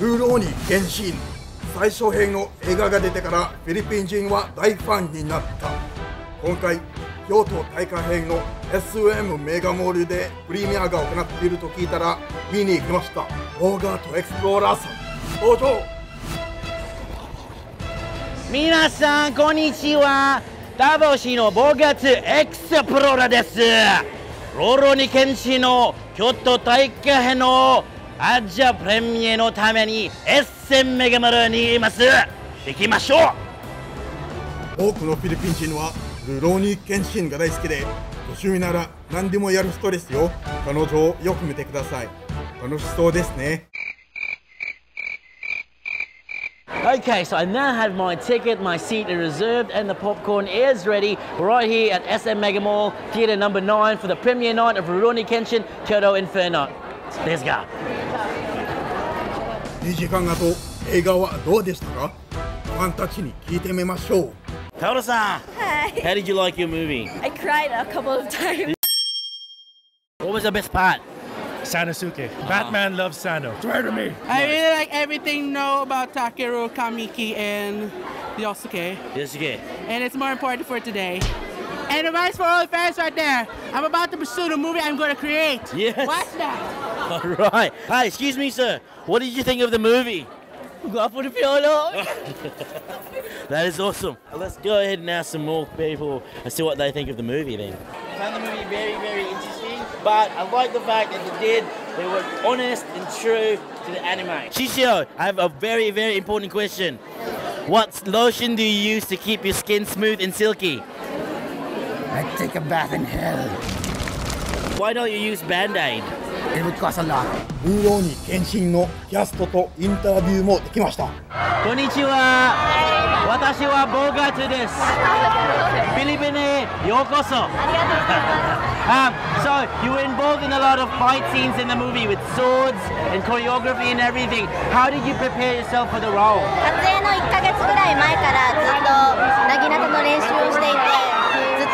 ルローニケンシン最初編の映画が出てからフィリピン人は大ファンになった。今回京都大会編の SM メガモールでプレミアが行っていると聞いたら見に行きましたオーガートエクスプローラーさん登場皆さんこんにちは。ダボシの5月エクスプローラです。ローロニケンシの京都大会編のアジアプレミアのために SM メガモールにいます行きましょう多くのフィリピン人はルローニケンシンが大好きでご趣味なら何でもやる人ですよ彼女をよく見てください楽しそうですね Okay, so I now have my ticket, my seat is reserved, and the popcorn is ready right here at SM Mega Mall, theatre number 9 for the premiere night of Rurouni Kenshin Kyoto Inferno. Let's go. 2時間後、映画はどうでしたかファンたちに聞いてみましょう。Tauro-san, Hi. how did you like your movie? I cried a couple of times. What was the best part? Sanosuke. Batman loves Sano. Swear to me. I really like everything know about Takeru, Kamiki, and Yosuke. Yosuke. And it's more important for today. And advice for all the fans right there. I'm about to pursue the movie I'm going to create. Yes. Watch that. All right. Hi, excuse me, sir. What did you think of the movie? Guapo de piano. that is awesome. Let's go ahead and ask some more people and see what they think of the movie then. I found the movie very, very interesting, but I like the fact that they did, they were honest and true to the anime. Shishio, I have a very, very important question. What lotion do you use to keep your skin smooth and silky? I take a bath in hell. Why don't you use Band-Aid? It would cost a lot. ルーローニケンシンのキャストとインタビューもできました。こんにちは。私はボーガートです。フィリピンへようこそ。um, so you were involved in a lot of fight scenes in the movie with swords and choreography and everything. How did you prepare yourself for the role? 撮影の1ヶ月ぐらい前からずっとなぎなたの練習をしていて、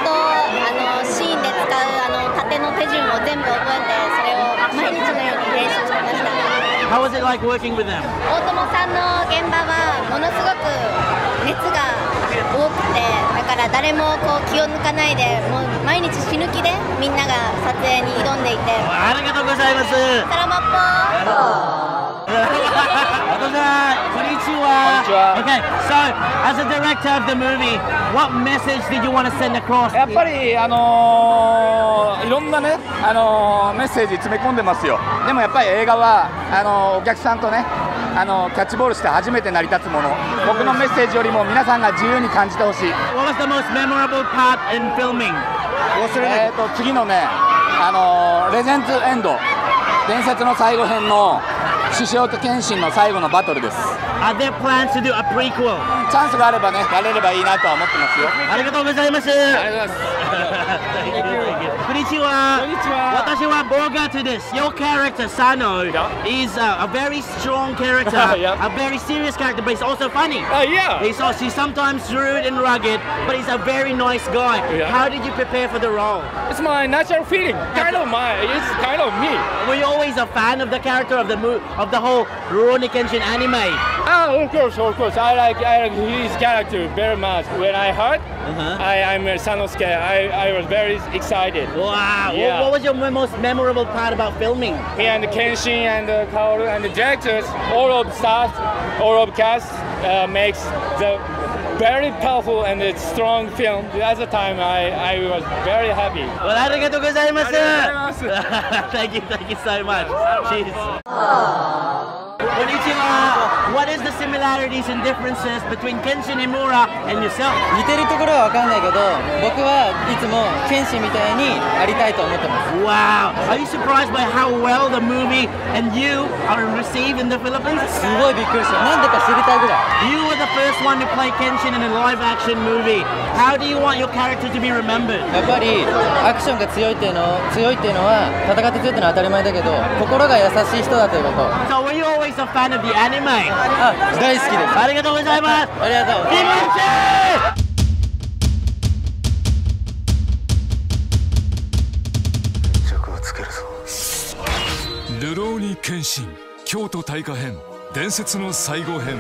とあのシーンで使うあの盾の手順を全部覚えて、それを毎日のように練習してました。How was it like working with them? 大友さんの現場はものすごく熱が多くてだから誰もこう気を抜かないでもう毎日死ぬ気でみんなが撮影に挑んでいてありがとうございますサラマッポー やっぱりあのー、いろんなねあのー、メッセージ詰め込んでますよ。でもやっぱり映画はあのー、お客さんとねあのキャッチボールして初めて成り立つもの。僕のメッセージよりも皆さんが自由に感じてほしい。What was the most memorable part in filming? えっと次のねあのレジェンズエンド伝説の最後編の。師匠と謙信の最後のバトルです。Are there plans to do a prequel? チャンスがあればね、やれればいいなとは思ってますよ。ありがとうございます。ありがとうございます。こんにちは。こんにちは。what Borga to this. Your character, Sano, yeah. is uh, a very strong character, yeah. a very serious character, but he's also funny. Oh, uh, yeah. He's, also, he's sometimes rude and rugged, but he's a very nice guy. Yeah. How did you prepare for the role? It's my natural feeling. Kind of my, it's kind of me. Were you always a fan of the character of the mo of the whole Rurouni Engine anime? Oh, of course, of course. I like, I like his character very much. When I heard, uh -huh. I, I'm Sanosuke, I, I was very excited. Wow. Yeah. What, what was your most memorable part about filming? Me and Kenshin and uh, Kaoru and the directors, all of staff, all of cast uh, makes the very powerful and strong film. At the time, I, I was very happy. Well, arigatou gozaimasu. thank you, thank you so much. Cheers. Konnichiwa What is the similarities and differences between Kenshin Imura and yourself? 似てるところはわかんないけど、僕はいつもケンシンみたいにありたいと思ってます。Wow. Are you surprised by how well the movie and you are received in the Philippines? すごいびっくりした。なんでか知りたいぐらい。You were the first one to play Kenshin in a live action movie. How do you want your character to be remembered? やっぱりアクションが強いっていうの強いっていうのは戦って強いっていうのは当たり前だけど、心が優しい人だということ。So were you always a fan of the anime? あ、大好きです。ありがとうございます。ありがとう。気持ちい。い。ルローニケンシン京都大火編伝説の最後編